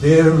They're